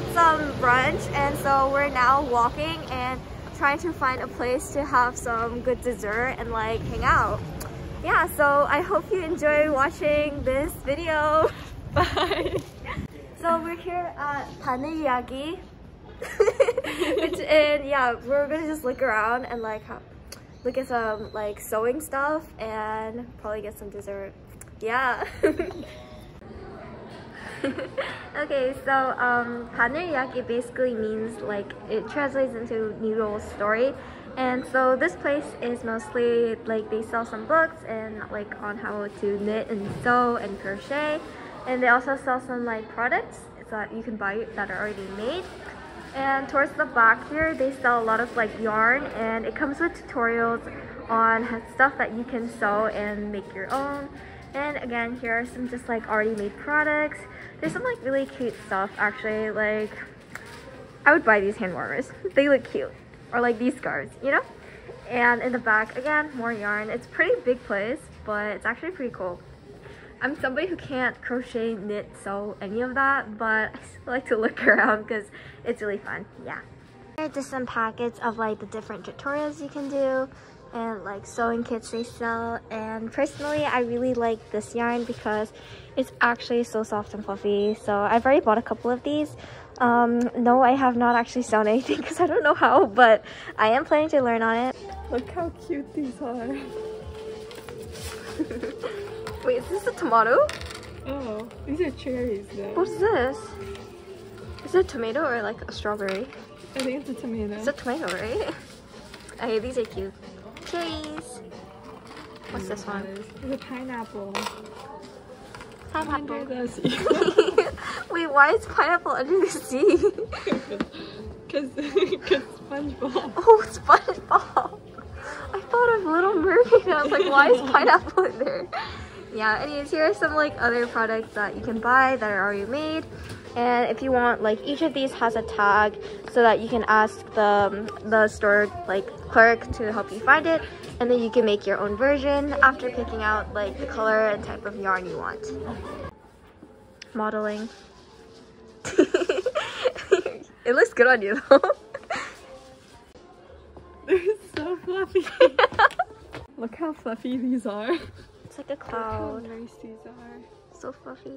had some brunch and so we're now walking and trying to find a place to have some good dessert and like hang out. Yeah, so I hope you enjoy watching this video. Bye. So we're here at Paneyagi. Which and yeah, we're gonna just look around and like look at some like sewing stuff and probably get some dessert. Yeah. okay, so um, basically means like it translates into noodle story. And so this place is mostly like they sell some books and like on how to knit and sew and crochet. And they also sell some like products that you can buy that are already made. And towards the back here, they sell a lot of like yarn and it comes with tutorials on stuff that you can sew and make your own. And again, here are some just like already made products. There's some like really cute stuff actually. Like, I would buy these hand warmers. they look cute. Or like these scarves, you know? And in the back, again, more yarn. It's pretty big place, but it's actually pretty cool. I'm somebody who can't crochet, knit, sew, any of that, but I still like to look around because it's really fun. Yeah. Here are just some packets of like the different tutorials you can do and like sewing kits they sell. And personally I really like this yarn because it's actually so soft and fluffy. So I've already bought a couple of these. Um, no I have not actually sewn anything because I don't know how but I am planning to learn on it. Look how cute these are. Wait is this a tomato? Oh these are cherries though. What's this? Is it a tomato or like a strawberry? I think it's a tomato. It's a tomato right? Okay these are cute cherries. What's this one? The pineapple. Pineapple. Under the sea. Wait, why is pineapple under the sea? Because SpongeBob. Oh, SpongeBob. I thought of Little Mermaid and I was like, why is pineapple in there? Yeah, anyways, here are some like other products that you can buy that are already made and if you want like each of these has a tag so that you can ask the the store like clerk to help you find it. And then you can make your own version after picking out like the color and type of yarn you want. Modeling. It looks good on you though. They're so fluffy. Look how fluffy these are. It's like a cloud look how nice these are. So fluffy.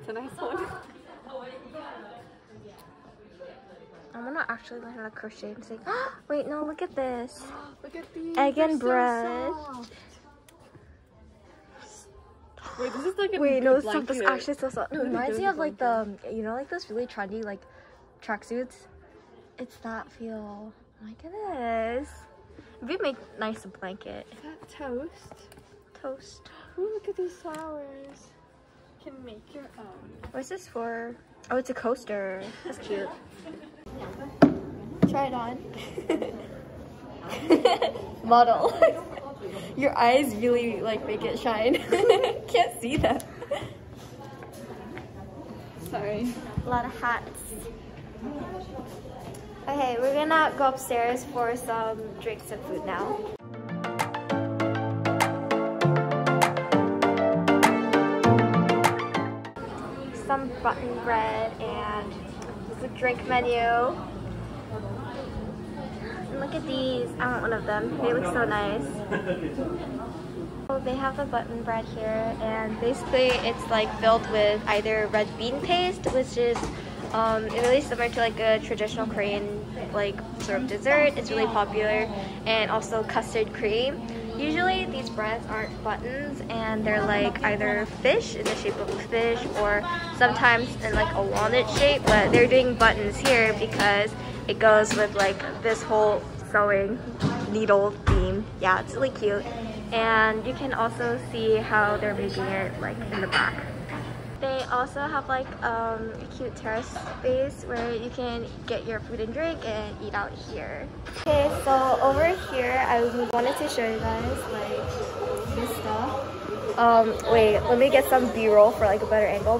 It's a nice one I want to actually learn how to crochet and say, wait, no, look at this. look at these. Egg and bread. Wait, this is like a Wait, no, this stuff is actually so soft. No, it reminds me of like the, um, you know, like those really trendy like tracksuits. It's that feel. Oh my goodness. We make nice a blanket. Is that toast? Toast. Ooh, look at these flowers. Can make your own. What's this for? Oh, it's a coaster. That's cute. Try it on. Model. Your eyes really like make it shine. Can't see that. Sorry. A lot of hats. Okay, we're gonna go upstairs for some drinks and food now. Button bread and the drink menu. And look at these. I want one of them. They look so nice. So they have the button bread here and basically it's like filled with either red bean paste which is um, really similar to like a traditional Korean like sort of dessert. It's really popular and also custard cream. Usually these breads aren't buttons and they're like either fish in the shape of a fish or sometimes in like a walnut shape but they're doing buttons here because it goes with like this whole sewing needle theme. Yeah, it's really cute. And you can also see how they're making it like in the back. They also have like um, a cute terrace space where you can get your food and drink and eat out here. Okay, so over here I wanted to show you guys like this stuff. Um, wait, let me get some b-roll for like a better angle.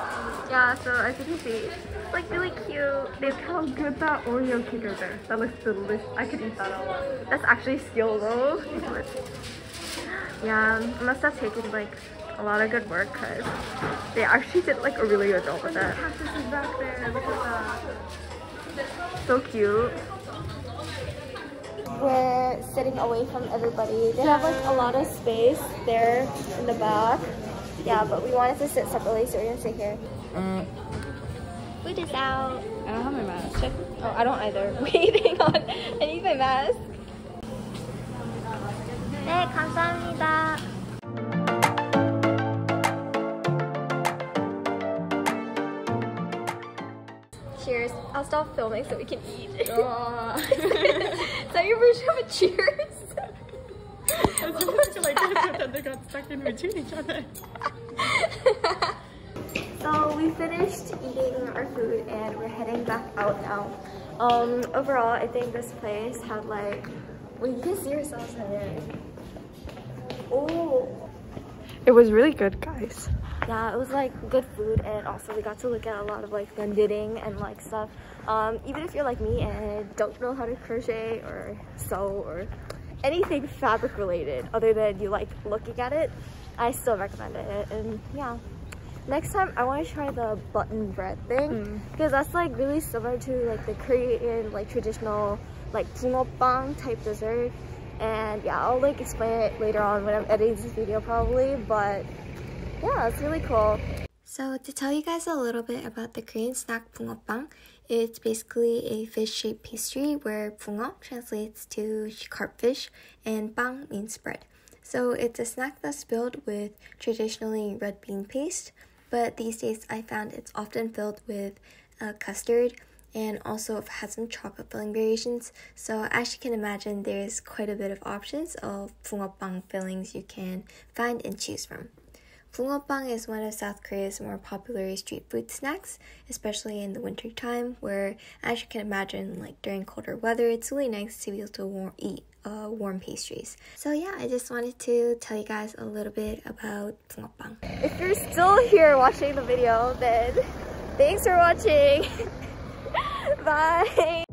Yeah, so as you can see, it's like really cute. Look how good that Oreo cake is there. That looks delicious. I could eat that all. That's actually skill though. Yeah, I must have taken like a lot of good work because they actually did like a really good job with it. Cactus is back there. Look at that. So cute. We're sitting away from everybody. They have like a lot of space there in the back. Yeah, but we wanted to sit separately, so we're gonna sit here. Food is out. I don't have my mask. Check. Oh, I don't either. Wait, hang on. I need my mask. 네, 감사합니다. Cheers. I'll stop filming so we can eat. Is that your version of a cheers? they got stuck in between each other. So we finished eating our food and we're heading back out now. Um, overall, I think this place had like, well, you can see yourselves in it. Oh, It was really good, guys. Yeah, it was like good food and also we got to look at a lot of like the knitting and like stuff. Um, even if you're like me and don't know how to crochet or sew or anything fabric related other than you like looking at it, I still recommend it. And yeah, next time I want to try the button bread thing because that's like really similar to like the Korean like traditional like bungeoppang type dessert. And yeah, I'll like explain it later on when I'm editing this video probably, but yeah, it's really cool. So to tell you guys a little bit about the Korean snack bungeoppang, it's basically a fish-shaped pastry where bungeop translates to carpfish and bang means bread. So it's a snack that's filled with traditionally red bean paste, but these days I found it's often filled with uh, custard and also has some chocolate filling variations. So as you can imagine, there's quite a bit of options of bungeoppang fillings you can find and choose from. Bungeoppang is one of South Korea's more popular street food snacks, especially in the winter time, where, as you can imagine, like during colder weather, it's really nice to be able to eat uh, warm pastries. So yeah, I just wanted to tell you guys a little bit about bungeoppang. If you're still here watching the video, then thanks for watching. Bye.